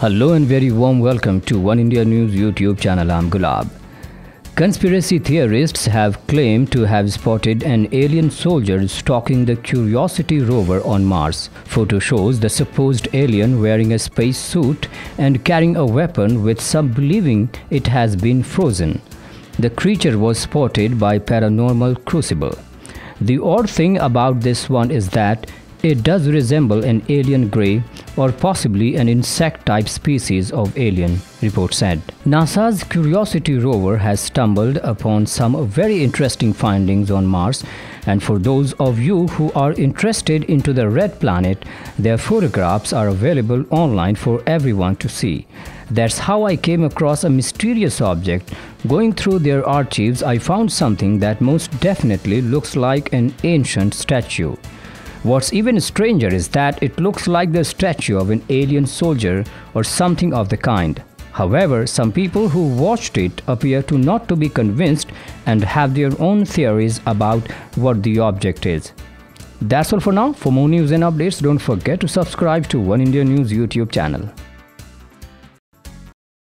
Hello and very warm welcome to One India News YouTube channel. I'm Gulab. Conspiracy theorists have claimed to have spotted an alien soldier stalking the Curiosity rover on Mars. Photo shows the supposed alien wearing a space suit and carrying a weapon with some believing it has been frozen. The creature was spotted by Paranormal Crucible. The odd thing about this one is that it does resemble an alien grey or possibly an insect type species of alien, report said. NASA's Curiosity rover has stumbled upon some very interesting findings on Mars and for those of you who are interested into the red planet, their photographs are available online for everyone to see. That's how I came across a mysterious object. Going through their archives, I found something that most definitely looks like an ancient statue. What's even stranger is that it looks like the statue of an alien soldier or something of the kind. However, some people who watched it appear to not to be convinced and have their own theories about what the object is. That's all for now. For more news and updates, don't forget to subscribe to One India News YouTube channel.